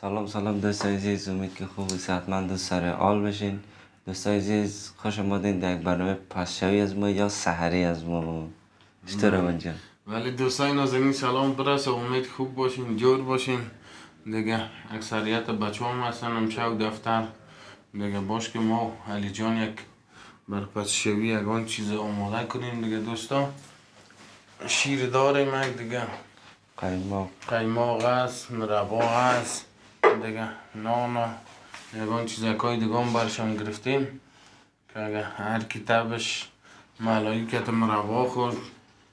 سلام سلام دوستای عزیز امید که خوب و صحتمند و سر آل بشین دوستای عزیز خوش آمدین در یک برنامه پسشوی از ما یا سحری از ما. چطور روان جان ولی دوستای نازنین سلام برسه امید خوب باشین جور باشین. دیگه اکثریت بچه هم هستن امشب دفتر. دیگه باش که ما علی جان یک بر پس شوی یگان چیز آماده کنیم. دیگه دوستا شیر داریم دیگه. قیماق. قیماق هست مربا هست. دیگه. نان و یگان چیزکای دیگه هم برشان گرفتیم. که اگه هر کتابش ملایکت مربا خورد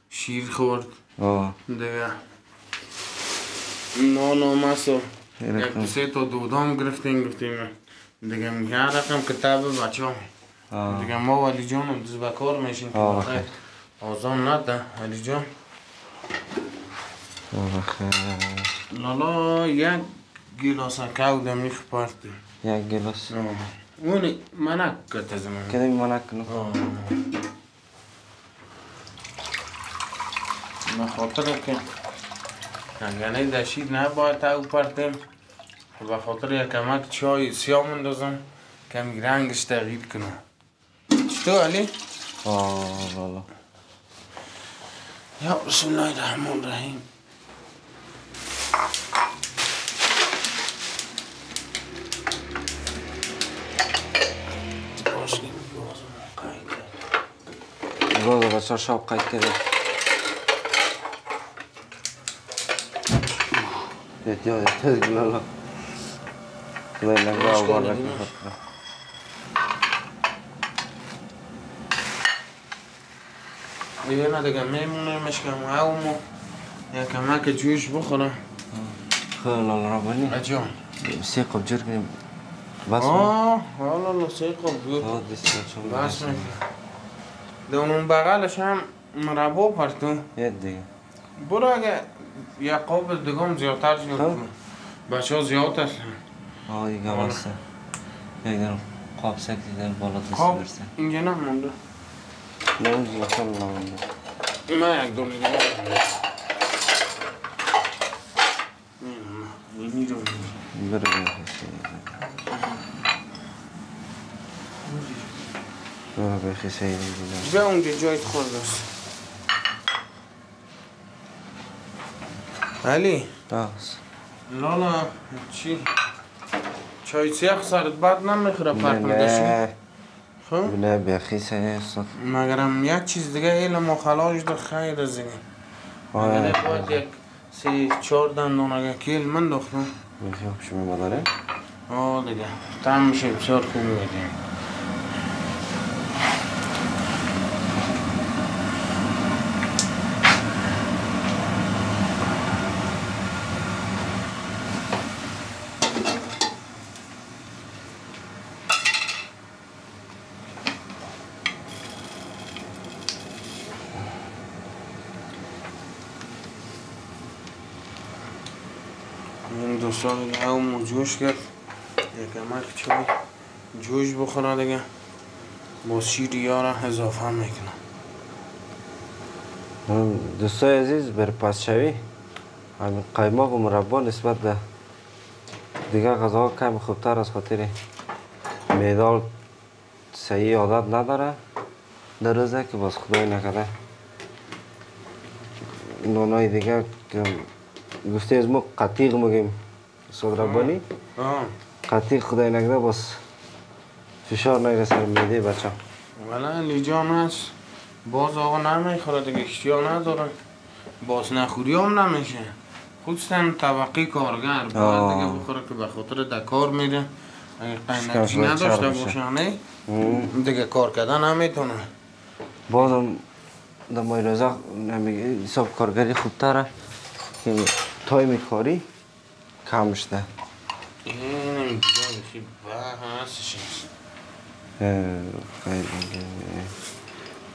شیر خورد. آه. دیگه. نان و مس و یه یک سه تا دودام گرفتیم گفتیم دیگه یه رقم کتاب بچه هم دیگه ما و علی جان هم دست به کار میشیم. که. آزان نده علی جان. آه، بخیر. یک گیلاس کود میخ پرتی یک گلاس. اونی منک کت زمان کدی منک کنو به خاطر که کنگنه دشید نباید او پرتیم به خاطر یک کمک چای سیاه مندازم کمی رنگش تغییر کنه. چطور علی؟ آه والا. یا بسم الله الرحمن الرحیم. الشرشره بقت كده يا الله الله لا لا لا أيوه أنا ده جمامه مش كمعاومه يا كماك جيوش بخرة خلال الرباني اجون بسيقة بجرقني بس آه والله سيقة بجرقني بس الله می‌کنه در اون بغلش هم مربا پرتون یه دیگه برو اگه یا قاب دیگه هم زیادتر زیاد خب. کن بچه ها زیاد هستن آه دیگه حالا. واسه یک دارم قاب سک دیدن بالا دست خب برسه اینجا نمونده نه اون دیگه خیلی نمونده من یک دونه دیگه اینی رو برو برو بخی دیدم به اونجا جایت خورد است علی؟ راست لالا چی؟ چای سیخ سرت بد نمی‌خوره پرکندشی نه خب؟ نه بخی سیدی استاد. مگرم یک چیز دیگه علم و خلاج ده خیر از اینه اگه باید یک سی چهار دندان اگه کیل من دختم بخی خوب شما مداره آه دیگه. تم میشه بسیار خوب میدیم این دوستان دیگه جوش کرد. یک کمک چای جوش بخوره دیگه. با شیر یارا اضافه می‌کنه. دوستای عزیز بر پس شوی همین و مربا نسبت به دیگه غذاها کم خوبتر از خاطر میدال صحیح عادت نداره. در روزه که باز خدای نکرده. نانای دیگه گفته از ما قطیق میگیم. قطیق خدای نکرده باز. فشار نگیره سر میده بچه ولی لیجان هست. باز آقا نمی‌خوره دیگه اشتیا نداره. باز نخوری هم نمیشه. خودستن طبقی کارگر. باید. دیگه بخوره که به خاطر در کار میره. اگه قینکی نداشته. باشه نه؟ دیگه کار کردن نمی‌تونه. بازم در مای روزه نمیگه حساب کارگری خوبتره. که تایم کاری. کم شده این نمی‌تونه بخی به هستش اه، خیلی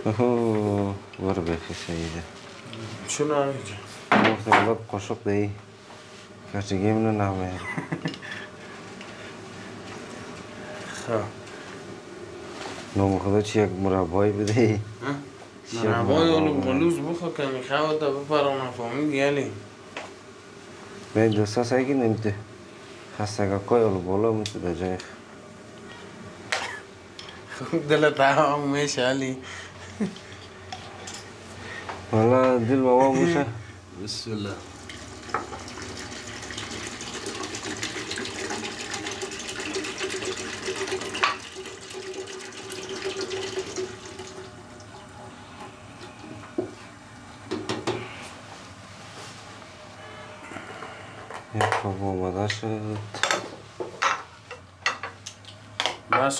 اوه برو بخی سیده چون نمی‌تونه وقتی اولاد قاشق دی کچگی منو نمه خب نام خدا چی یک مربایی بده مربای آلو بلوز بخور که می‌خواد تا بپرانه فهمید باقي الرصاص هيجي نمت خاصة قوي البولا مت بجاخ دلت عام ماشي علي والله دي المواقف بسم الله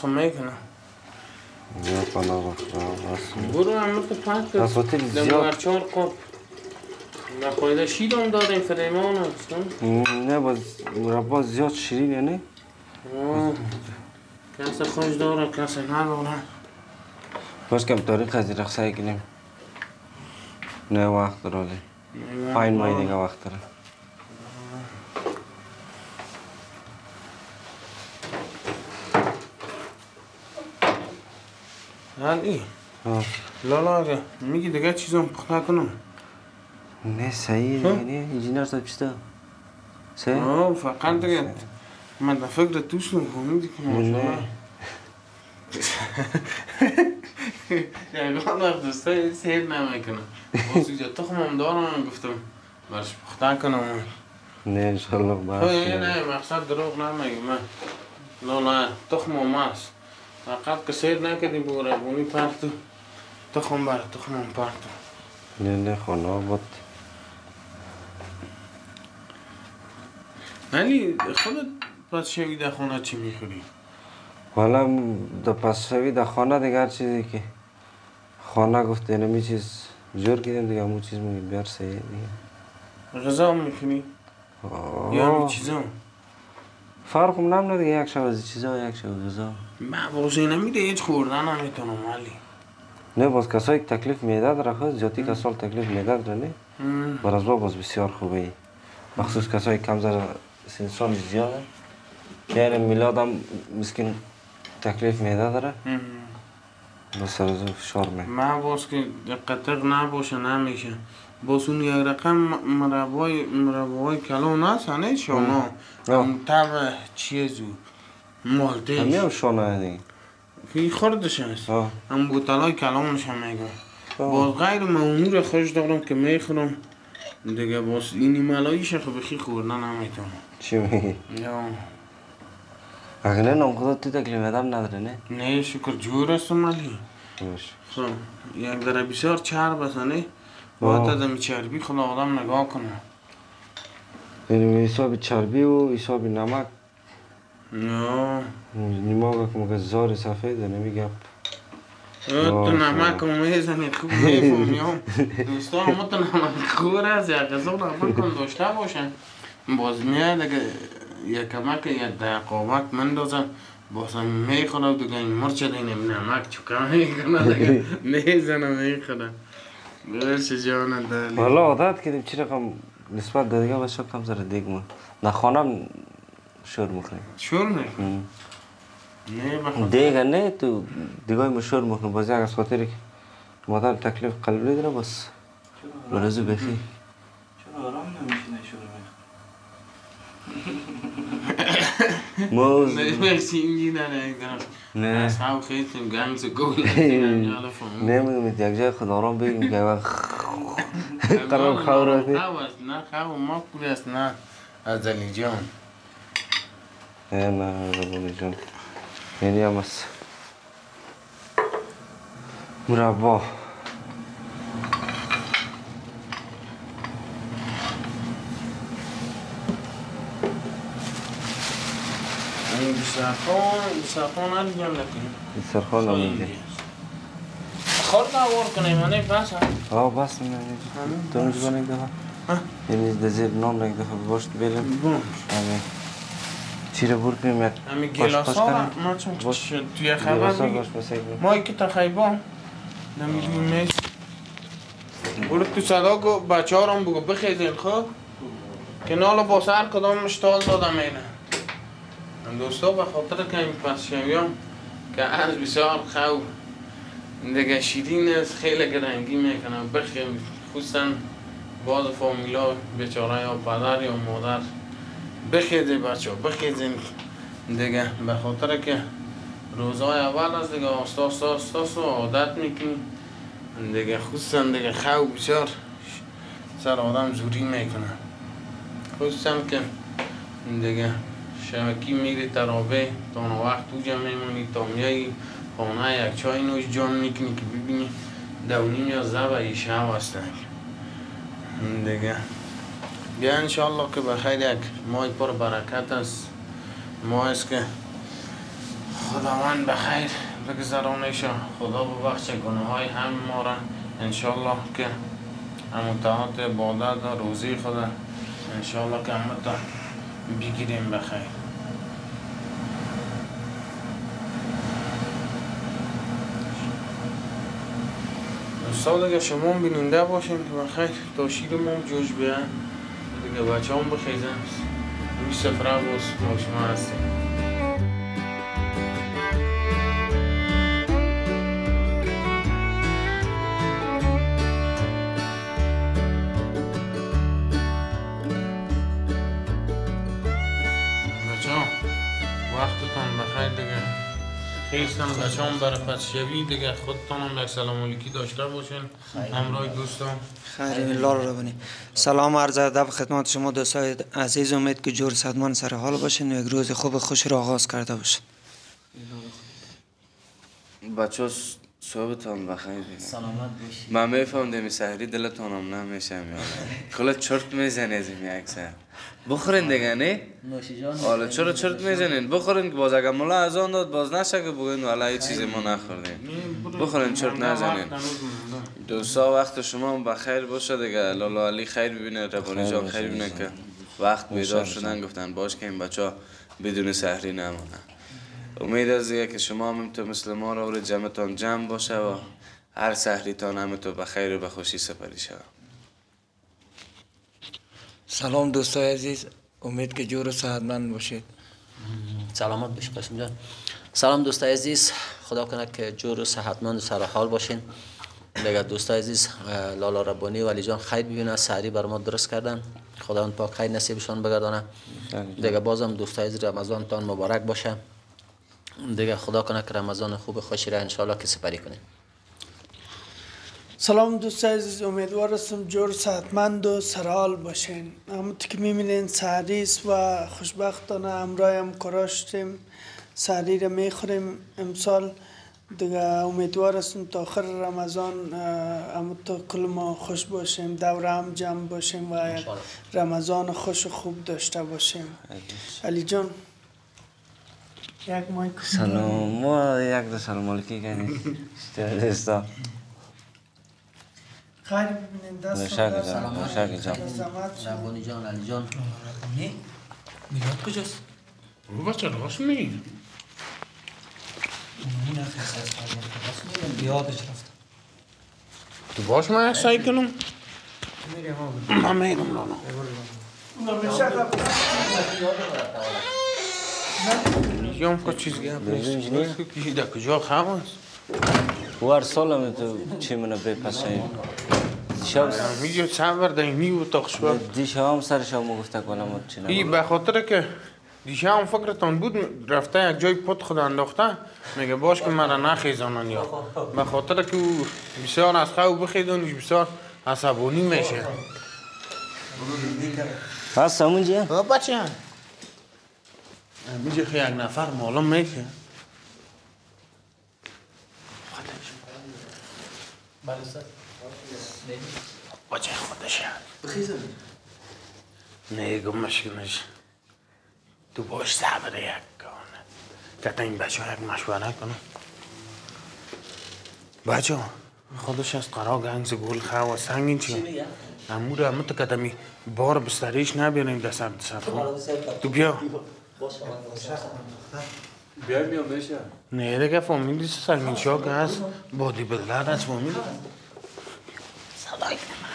بس خب می‌کنم یا پناه بخورم بس برو هم تو پاک از هتل در زیاد مرچار قب نخوایده شیرم دادیم فریمان هست نه باز مربا زیاد شیرین یعنی کسی خوش داره کسی نداره باش کم طریق از رخصه کنیم نه وقت داره پنج ماه دیگه وقت داره علی. لالا اگه میگی دیگه چیزم پخته کنم نه صحیح نه انجینر صاحب چیسته صحیح آه فقط دیگه من در فکر توش نکنم دیگه ماشاءالله یگان وقت دوسته سیر نمی‌کنم باز اینجا تخمم دارم گفتم برش پخته کنم نه انشالله باش نه نه مقصد دروغ نمیگم من نه نه تخمم هست فقط که سیر نکردی بوره بونی پرتو تخم بر تخمم پرتو نه نه خانه آباد ولی خودت پس شوی در خونه چی می‌خوری؟ حالا در پس شوی در خانه دیگه هر چیزی که خانه گفت اینمی چیز جور کردیم دیگه همون چیز میگه بیار صحیح دیگه غذا می‌خوری؟ آه. یا همین چیزا؟ فرق هم دیگه یک شب از چیزا یک شب غذا من بازی نمیده هیچ خوردن نمی‌تونم ولی نه باز کسایی که تکلیف میده داره خود زیادی کسال تکلیف میده داره نه. هم. بر از باز بسیار خوبه. مخصوص کسایی کم زر سنسان زیاده. یعنی میلاد هم مسکین تکلیف میده داره. هم. سر از فشار می من باز که قطق نباشه نمیشه. باز اون یک رقم مربای مربای کلون هست نه شما آه. اون تب چیزو همی مالتیش هم شانه دیگه که خوردش هست. هم بوتلای کلونش هم میگم آه. باز غیر رو خوش دارم که می‌خورم دیگه باز اینی ملاییش خب بخی خوردن نمی‌تونم چی میگی؟ یا اگه نه نام خدا تو تکلیف نداره نه نه شکر جور هستم باش. خب یک در بسیار چرب است نه آه. باید آدم چربی خدا آدم نگاه کنه. یعنی حساب چربی و حساب نمک. یا نماغ که زار سفید نمیگه تو نمک می‌زنی خوب می‌فهمیم دوستان ما تو نمک خور است. یا غذا نمک هم داشته باشن. باز میاد اگه یک کمک یک دقاوک مندازن باز هم می‌خوره و دیگه این مرچ دینیم نمک چکا می‌کنه دیگه. می‌زنه می‌خوره. Mersi canım dali. Valla adat kedim çi rakam nisbet dediğe ve çok tam zara degma. Nakhanam şor mukne. Şor ne? دیگه نه تو دیگه مشور مخن بازی اگر خاطری که مادر تکلیف قلبی داره بس برزو بخی چرا آرام نمیشه نشور مخن موز مرسی اینجی نه نه Ne. That's how kids in gangs go like Ne mi yakacak norom bir gava. Karar kavradı. Havas na kavu makulas na azalijon. Ne na azalijon. Ne diyemez. Bravo. جان یعنی هم جان لکنی سرخان هم میگه خورد آور کنیم منه پس آه بس نه تو اونجا بان یک دفعه یعنی در زیر نام یک دفعه باشت بیلم بون همه چی رو بور کنیم یک پاش گلاس ها ما چون باش. توی خبر گلاسا بگی باش بس یک دفعه. ما که تا خیبان نمی‌دونی نیست. برو تو صدا گو بچه ها رو بگو. بخیزین خب؟ که نالا با سر کدام مشتال دادم اینه؟ من دوستا به خاطر که این پس شویم که از بسیار خو دیگه شیرین است خیلی گرنگی می‌کنه بخیم خصوصا بعض فامیلا بیچاره یا پدر یا مادر بخیزی بچه بخیزین دیگه. به خاطر که روزهای اول از دیگه آستا آستا آستا آستا عادت می‌کنی. دیگه خصوصا دیگه خواب بسیار سر آدم زوری می‌کنه. خصوصا که دیگه شبکی میری ترابه تا اون وقت اوجا میمونی تا میایی خانه یک چای نوش جان می‌کنی که ببینی. دونیم یا زبه شب هستن دیگه. بیا انشالله که بخیر یک ماه پر برکت است. ماه است که خداوند بخیر بگذرانش خدا ببخش گناه های هم ما را انشالله که امتحانات عبادت روزی خدا انشالله که همه بگیریم بخیر. دوستان دیگه شما بیننده باشین که بخیر تا شیرم هم جوش بیان. دیگه بچه هم بخیزن. روی سفره باز با شما هستیم. خیستم بچه هم برای پس شوی دیگه خودتان هم یک سلام علیکی داشته باشین. همراه دوستان. خیر الله را بنی سلام عرض ادب خدمت شما دوستای عزیز. امید که جور صدمان سر حال باشین و یک روز خوب و خوش را آغاز کرده باشین. بچه ها صحبتان بخیر. سلامت باشی. من میفهمدم سهری دلتان هم نمیشه میاد کلا چرت این یک سر بخورین دیگه نه؟ نوشی جان حالا چرا چرت می‌زنین؟ بخورین که باز اگر مولا از آن داد باز نشه که بگوین والا هیچ چیزی ما نخوردیم. بخورین چرت نزنین. دوستا وقت شما هم بخیر باشه دیگه. لالا علی خیر ببینه ربانی جان خیر ببینه که وقت بیدار شدن گفتن باش که این بچه ها بدون سهری نمونه امید از دیگه که شما هم همینطور مثل ما رو جمعتان جمع باشه و هر سهریتان همینطور بخیر و به خوشی سپری شود سلام دوستای عزیز امید که جور و صحتمند باشید. سلامت باشی قاسم جان. سلام دوستای عزیز خدا کنه که جور و صحتمند و سر حال باشین. دیگه دوستای عزیز لالا ربانی و علی جان خیر ببینه سحری بر ما درست کردن. خداوند پاک خیر نصیبشان بگردانه. دیگه بازم دوستای عزیز رمضان تان مبارک باشه. دیگه خدا کنه که رمضان خوب خوشی را انشالله که سپری کنیم. سلام دوست عزیز امیدوار هستم جور صحتمند و سرحال باشین. همونطور که می‌بینین سحری است و خوشبختانه همراه هم کراشتیم سحری رو می‌خوریم. امسال دیگه امیدوار هستم تا آخر رمضان همونطور کل ما خوش باشیم دور هم جمع باشیم و رمضان خوش و خوب داشته باشیم. علی جان. یک مایک. سلام ما یک دو سلام علیکی کنیم خیر ببینین دست مشاکل جان. مشاکل جان. ربانی جان علی جان. میلاد کجاست؟ او بچه راست میگی یادش رفت. تو باش من سعی کنم. من میرم لالا. همیشه قبل یام که چیز گپ نیست. که کجا و هر سال هم تو چی منو بپسیم دیشب میگه صبر دینی و تخشبه دیشب هم سرش هم گفته کنم چی ای به خاطر که دیشب هم فکرتان بود رفته یک جای پت خود انداخته. میگه باش که مرا نخیزانن یا. به خاطر که او بسیار از خواب بخیزانش بسیار عصبانی میشه. هست همون جیه؟ با بچه میگه که یک نفر معلوم میشه. بچه خودشه نه گمش کنش تو باش صبر یک کنه که این بچه ها یک مشوره کنه بچه خودش از قرار گنز گل خواه و سنگین چیه امور همه تو کدمی بار بستریش نبیریم در سر سر تو بیا بیایم یا بشه نه دیگه فامیلی سنگین که هست بادی بلدر هست فامیلی oynama.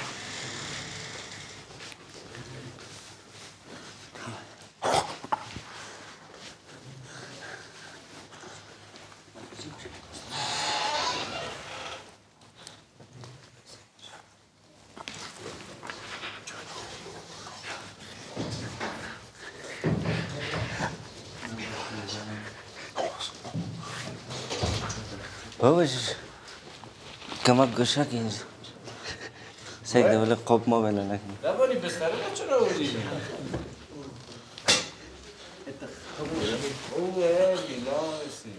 Babacığım, damak kaşak yenir. سیک دوله قب ما بله نکنی ربانی بستره را چرا میلاسی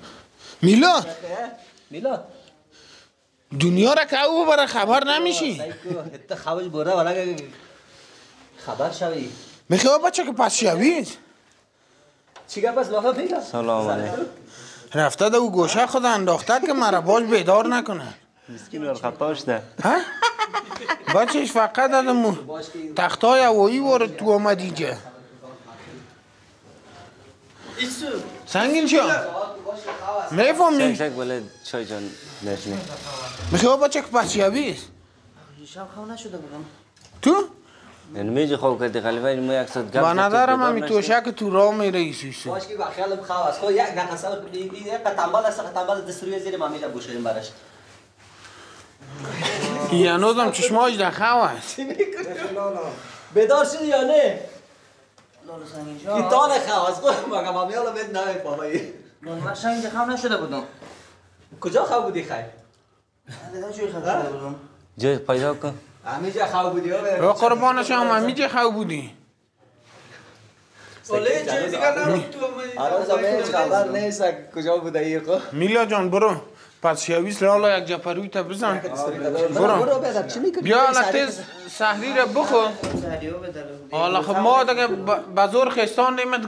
میلا؟ میلا. دنیا را که او برای خبر نمیشی. حتی بوده ولی اگه خبر شوی. می‌خواه بچه که پس شوید چی گپ است لاغا میلا؟ سلام علیکم. رفته ده او گوشه خود انداخته که مرا باز بیدار نکنه. مسکین ور خطاش ده. ها؟ بچهش فقط دادمو تختای هوایی وارد تو آمد اینجا. سنگین سیک می‌فهمی؟ سیک بله چای جان نشنی می‌خواه بچه که پس شوید شب خو نشده بودم. تو؟ یعنی میجی خواب کردی خلیفه این ما یک ساعت گپ با ندارم همی که تو راه میره ایسوسو باش که با خیالم خواه است. خو یک نقصه یک قطنبال است قطنبال دست روی زیر ما میلا بوشیم براش. یه نوزم چشماش در خواه است بیدار شدی یا نه؟ کی تان خواه است خو مگه ما میالا بید نمی‌فهمی من شب اینجا خواب نشده بودم. کجا خواه بودی خیر؟ دیدم چوی خواب شده بودم؟ جای پیدا کن. همه جا خواه بودی ها و قربانش هم همی چه خواه بودی. ولی چه دیگه نرو تو آره زمین خبر نیست. کجا بوده؟ ای خو میلا جان برو. پس شویس لالا یک جپروی تا بزن برو؟ بیا تیز سحری را بخو حالا خب ما دیگه ب- بزور خستان نیمت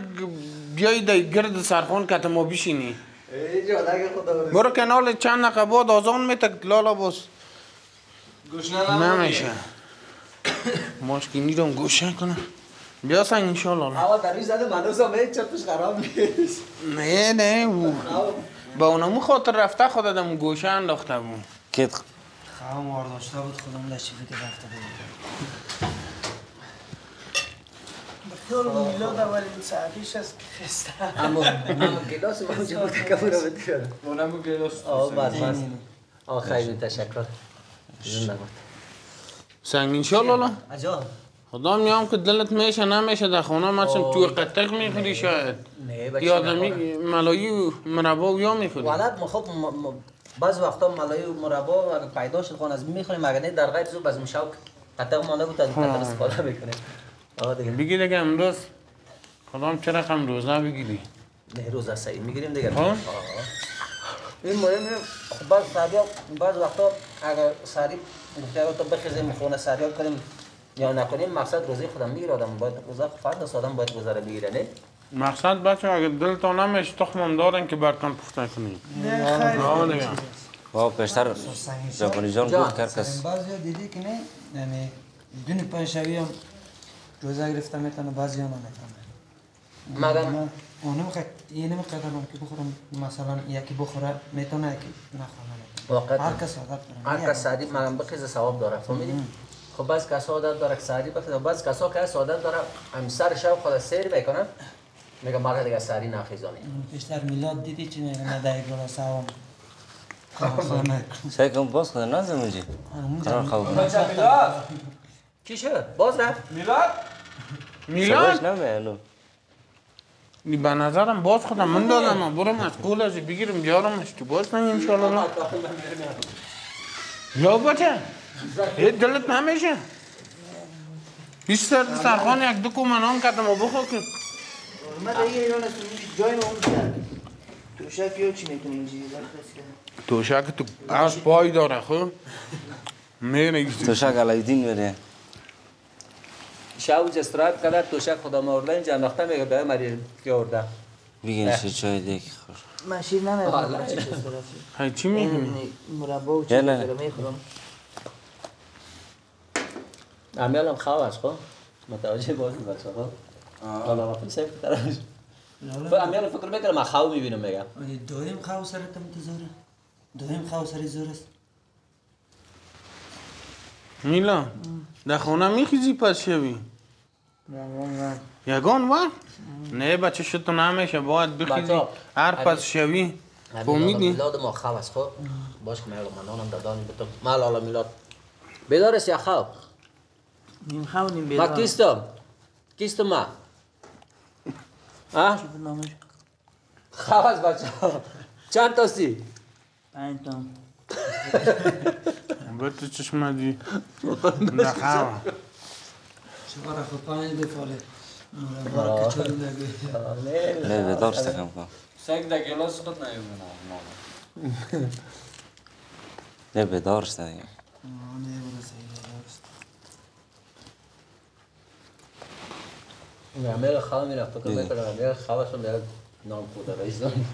بیایی دی گرد سرخون که ما خدا برو کنال چند دقیقه بعد آزان میتک لالا باز گوش نمیشه ماشکی نیرم گوشه کنم بیا سنگ انشالله هوا در روی زده منوز هم هیچ چطورش خراب نیست نه نه با اونمو خاطر رفته خود دم گوشه انداخته بود کت خواه مار داشته بود خودم چی فکر رفته بود بخیال میلاد اولین ساعتیش که خسته. اما گلاس ما چه بود که برو بدید اونم گلاس آه بس بس آه خیلی تشکر. زنده باد سنگ انشالله اجا خدا میام که دلت میشه نمیشه در خونه مثلا تو قطق می‌خوری شاید. یا آدمی ملایی و مربا و یا می‌خوری؟ ولد ما خب بعض وقتا ملای و مربا پیدا شد خون از می‌خوریم اگر نه؟ در غیر زو باز میشاو قطع مانده بود از قطع استفاده دیگه. بگی دیگه امروز خدام چه رقم روزه بگیری؟ نه روز از سعید می‌گیریم دیگه؟ آه. این مهمه خب بعض بعض وقتا اگر گفته تو بخیزیم خونه سریال کنیم. یا نکنیم مقصد روزی خودم می‌گیره آدم باید روزه فرد است آدم باید گذاره بگیره نه؟ مقصد بچه اگه دلتان نمیشه تخمم دارن که برتن پخته کنی. نه دیگه بابا پیشتر جوانی جان گفت هر کس بعضی دیدی که نه؟ یعنی دونی پنجشنبه هم روزه گرفته می‌تونه بعضی ها نمی‌تونه. مگر اونم خیلی یه نمیقدرم که بخورم مثلا یکی بخوره می‌تونه یکی نخوره واقعا. هر کس عادت داره هر کس سعدی منم بخیز ثواب داره. فهمیدی؟ خب بعض کسا عادت داره که سعدی بخیز بعض کسا که هست عادت داره هم سر شب خود سیر می‌کنن میگه مرا دیگه سری نخیزانی بیشتر میلاد دیدی چی میگه نه دایی گلا سوام سعی کن باز خود نزم اینجی قرار خواب چی شد باز رفت میلاد سباش نمیه نی به نظرم باز خودم من دادم مسئول از بگیرم بیارمش تو باز نمی انشالله یا بچه دلت نمیشه بیست سر سرخان یک دو کومنان کردم و بخور که. من دیگه ایران است جای ما اون کرد تو شک چی می‌کنی اینجی توشک تو از پای داره خب؟ میره ایستی تو شک علایدین بره شب استراحت کرده توشک خدا مورده اینجا انداخته میگه به مری که ارده بگین چه چای دیگه خور من شیر نمی‌خورم. های چی می‌کنی؟ مربا و یا. رو می‌خورم. امیال هم خواه است خب؟ متوجه بازی بچه خب؟ حالا وقتی سیف طرفش امیال فکر می‌کنه من خواه می‌بینم میگم دویم خواو سرت هم تو زوره دویم خواو سری زور است. میلا در خونه میخیزی پس شوی؟ یگان وقت نه بچه شد تو نمیشه باید بخیزی. هر پس شوی فهمیدی؟ میلاد ما خواه است خب؟ باش که میگم من نانم دادانی بتم مال حالا میلاد. بیدار است یا خواه نیم خاو نیم ما بیدار کیستم؟ کیستم ما؟ ها؟ نامش خواه است بچه چند تاستی پنج تا. به تو چشم دی نخواه چقدر خود پنج دفعه. مربا کچل نگه نه بدار سکم کن. سگ در گلاس خود نیومد نه بدار سکم میل خواه میره فکر می‌کنم میل خوابشون میره نام خود رئیسان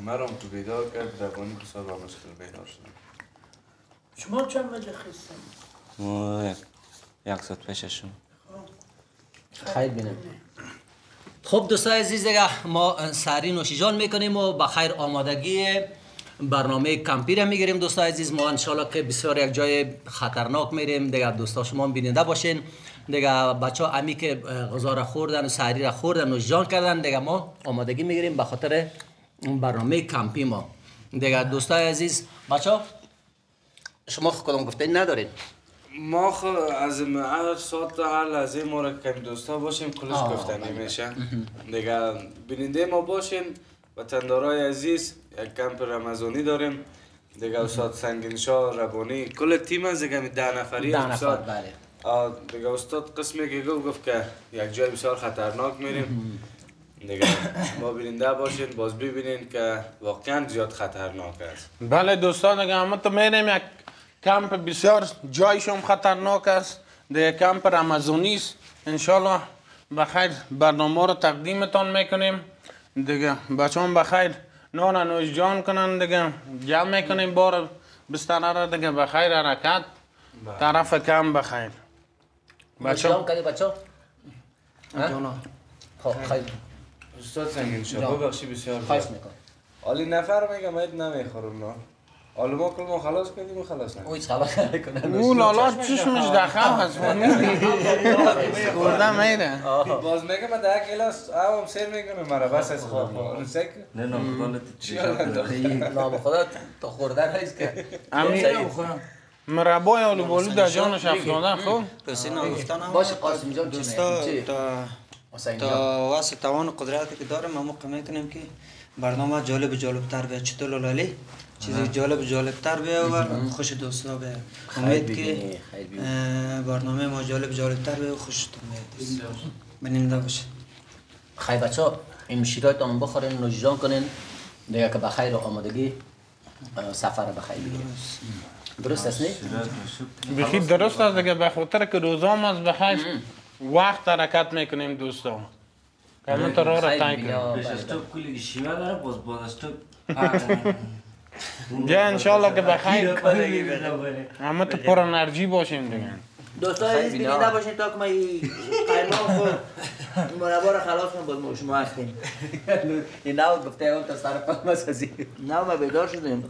مرام تو بیدار کرد روانی بسیار با مشکل بیدار شدم شما چند بجه خستیم ما یک یک ساعت پیششون خیر خب دوستای عزیز دیگه ما سری نوشیجان می‌کنیم و با خیر آمادگی برنامه کمپی را می‌گیریم دوستای عزیز. ما انشالله که بسیار یک جای خطرناک میریم. دیگه دوستا شما بیننده باشین. دیگه بچه ها امی که غذا را خوردن و سری را خوردن و جان کردن دیگه ما آمادگی می‌گیریم به خاطر برنامه کمپی ما. دیگه دوستای عزیز بچه ها شما کدام گفته ندارین؟ ما خو از هر ساعت هر لحظه ما را کمی دوستا باشیم کلش. گفتنی میشه. دیگه بیننده ما باشین. وطندارای عزیز یک کمپ رمضانی داریم. دیگه استاد سنگینشاه ربانی. کل تیم از دیگه ده نفری ده نفر. بله. آه، دیگه استاد قسمی که گفت گفت که یک جای بسیار خطرناک میریم. دیگه ما بیننده باشین باز ببینین که واقعا زیاد خطرناک است. بله دوستان دیگه همه تو میریم یک کمپ بسیار جایشون خطرناک است. دیگه کمپ رمضانی است. انشالله بخیر برنامه رو تقدیمتان می‌کنیم. دیگه. بچه هم بخیر نان نوش جان کنن دیگه. جمع می‌کنیم بار بستنه را دیگه. بخیر حرکت. طرف کم بخیر بچه جام کردی بچه خب خیلی. استاد سنگینشاه ببخشی بسیار خواهش زیاد. می‌کنم. حالی نفر میگم اید نمی‌خورم نه؟ حالا ما کل ما خلاص کردیم و خلاص او هیچ خبر نکنه او لالا چشمش دخم هست. گرده میره. باز میگم من در گلاس آبم سیر می‌کنه مرا بس از خواب. اون سک. نه نه خدا چی حالا نام خدا. تا خوردن نیست که. امی مربای آلو بالو در جانش افتاده خب؟ کسی نگفتن هم باشه قاسم جان چی دوستا؟ تا تا واسه توان و قدرتی که دارم ما موقع می‌کنیم که برنامه جالب جالب تر بیاد. چطور لالی؟ چیزی جالب جالب تر بیاد و خوش دوستا بیاد امید که برنامه ما جالب جالب تر بیاد و خوشتون بیاد بنینده باشید خیلی بچه ها این شیرایتان بخورین نوشیجان کنین. دیگه که بخیر و آمادگی سفر بخیر. بگیرین درست است نی؟ بخی درست است دیگه. به خاطر که روزام از بخیر وقت حرکت می‌کنیم دوستا کلمه تو را را تنگ کنیم از تو کلی شیوه داره باز باز از تو بیا انشالله که بخیر. کاری بخیر همه تو پر انرژی باشیم دیگه. دوستان عزیز خیلی بیننده نه. باشین تا که ما قیماق و مربا رو خلاص کنیم باز ما شما هستیم این نو گفته اون تا سر پا مسازی نه ما بیدار شدیم.